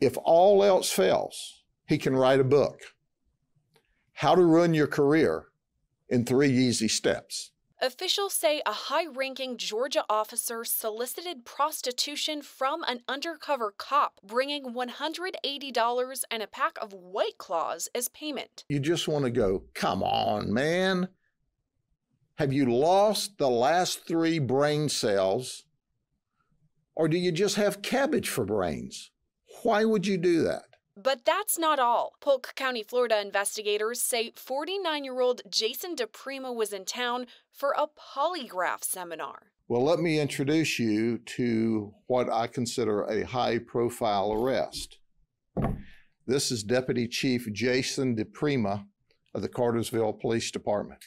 If all else fails, he can write a book. How to ruin your career in three easy steps. Officials say a high ranking Georgia officer solicited prostitution from an undercover cop, bringing $180 and a pack of White Claws as payment. You just want to go, come on, man. Have you lost the last three brain cells? Or do you just have cabbage for brains? Why would you do that? But that's not all. Polk County, Florida investigators say 49 year old Jason DiPrima was in town for a polygraph seminar. Well, let me introduce you to what I consider a high profile arrest. This is Deputy Chief Jason DiPrima of the Cartersville Police Department.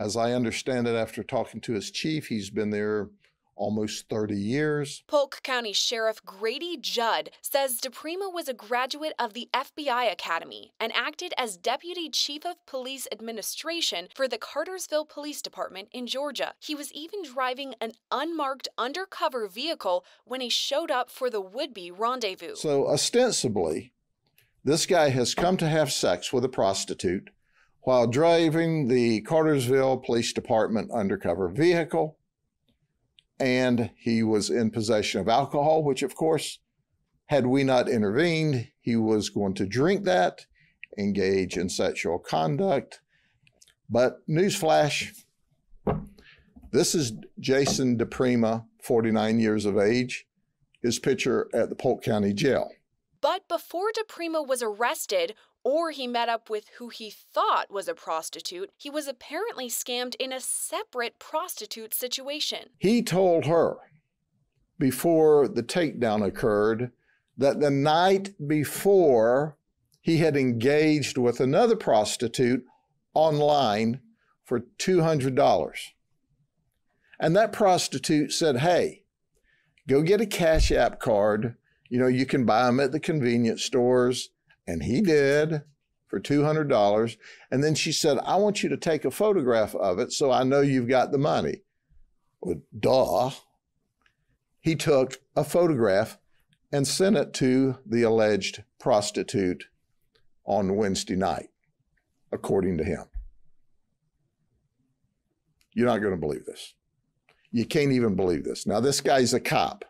As I understand it, after talking to his chief, he's been there almost 30 years. Polk County Sheriff Grady Judd says DiPrima was a graduate of the FBI Academy and acted as Deputy Chief of Police Administration for the Cartersville Police Department in Georgia. He was even driving an unmarked undercover vehicle when he showed up for the would be rendezvous. So, ostensibly, this guy has come to have sex with a prostitute while driving the Cartersville Police Department undercover vehicle and he was in possession of alcohol, which, of course, had we not intervened, he was going to drink that, engage in sexual conduct. But newsflash this is Jason DiPrima, 49 years of age, his picture at the Polk County Jail. But before DiPrima was arrested, or he met up with who he thought was a prostitute, he was apparently scammed in a separate prostitute situation. He told her before the takedown occurred that the night before he had engaged with another prostitute online for $200. And that prostitute said, Hey, go get a Cash App card. You know, you can buy them at the convenience stores. And he did for $200. And then she said, I want you to take a photograph of it so I know you've got the money. Well, duh. He took a photograph and sent it to the alleged prostitute on Wednesday night, according to him. You're not going to believe this. You can't even believe this. Now, this guy's a cop,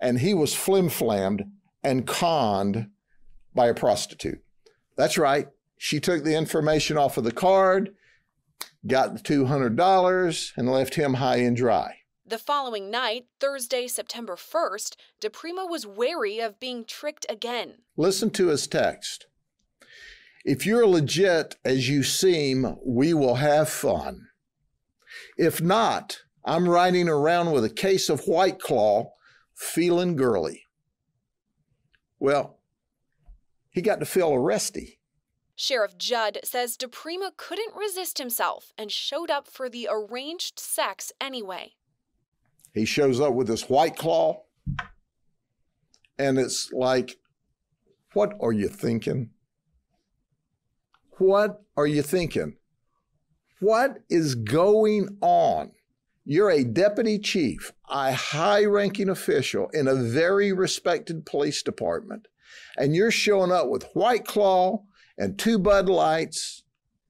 and he was flim flammed and conned by a prostitute. That's right. She took the information off of the card, got the $200, and left him high and dry. The following night, Thursday, September 1st, DiPrima was wary of being tricked again. Listen to his text. If you're legit as you seem, we will have fun. If not, I'm riding around with a case of White Claw, feeling girly. Well, he got to feel arresty. Sheriff Judd says DiPrima couldn't resist himself and showed up for the arranged sex anyway. He shows up with his white claw, and it's like, what are you thinking? What are you thinking? What is going on? You're a deputy chief, a high ranking official in a very respected police department and you're showing up with White Claw and two Bud Lights.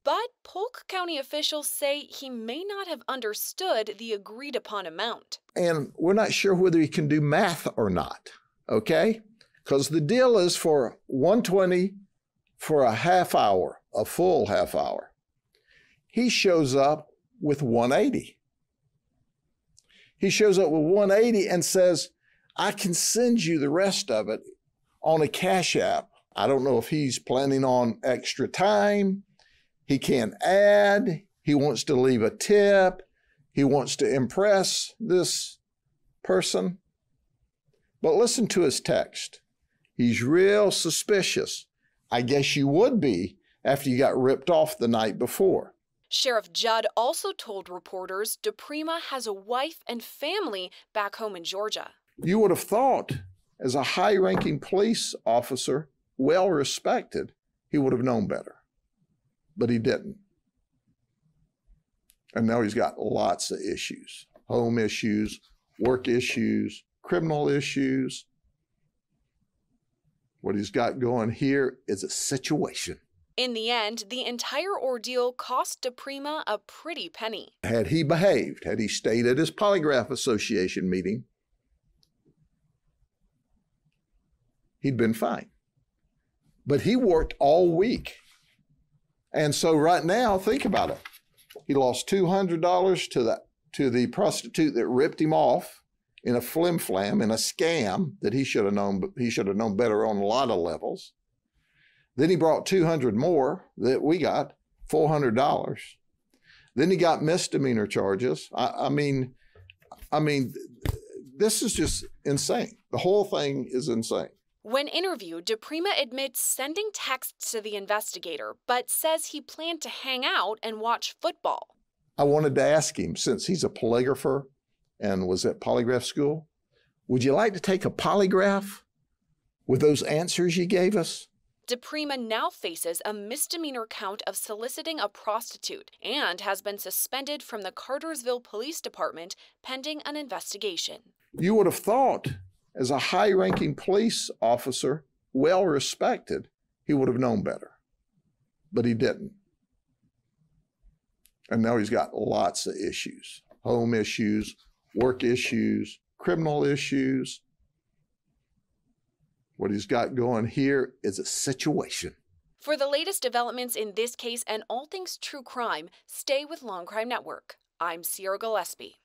But Polk County officials say he may not have understood the agreed upon amount. And we're not sure whether he can do math or not, okay? Because the deal is for 120 for a half hour, a full half hour. He shows up with 180. He shows up with 180 and says, I can send you the rest of it on a Cash App. I don't know if he's planning on extra time. He can add. He wants to leave a tip. He wants to impress this person. But listen to his text. He's real suspicious. I guess you would be after you got ripped off the night before. Sheriff Judd also told reporters DiPrima has a wife and family back home in Georgia. You would have thought as a high ranking police officer, well respected, he would have known better. But he didn't. And now he's got lots of issues home issues, work issues, criminal issues. What he's got going here is a situation. In the end, the entire ordeal cost DiPrima a pretty penny. Had he behaved, had he stayed at his Polygraph Association meeting, he'd been fine. But he worked all week. And so right now, think about it. He lost $200 to the, to the prostitute that ripped him off in a flim flam, in a scam that he should have known, he should have known better on a lot of levels. Then he brought 200 more that we got, $400. Then he got misdemeanor charges. I, I mean, I mean, this is just insane. The whole thing is insane. When interviewed, DiPrima admits sending texts to the investigator, but says he planned to hang out and watch football. I wanted to ask him, since he's a polygrapher and was at polygraph school, would you like to take a polygraph with those answers you gave us? DiPrima now faces a misdemeanor count of soliciting a prostitute and has been suspended from the Cartersville Police Department pending an investigation. You would have thought, as a high ranking police officer, well respected, he would have known better. But he didn't. And now he's got lots of issues home issues, work issues, criminal issues, what he's got going here is a situation. For the latest developments in this case and all things true crime, stay with Law&Crime Network. I'm Sierra Gillespie.